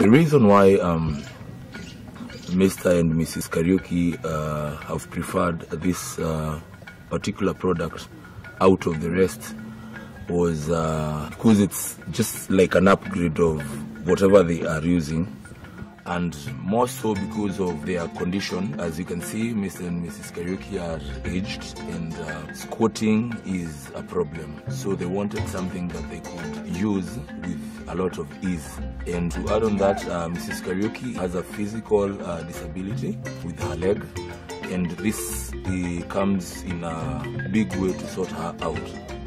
The reason why um, Mr. and Mrs. Karaoke uh, have preferred this uh, particular product out of the rest was uh, because it's just like an upgrade of whatever they are using and more so because of their condition. As you can see, Mr. and Mrs. Karaoke are aged and uh, squatting is a problem. So they wanted something that they could use with a lot of ease. And to add on that, uh, Mrs. Karaoke has a physical uh, disability with her leg and this uh, comes in a big way to sort her out.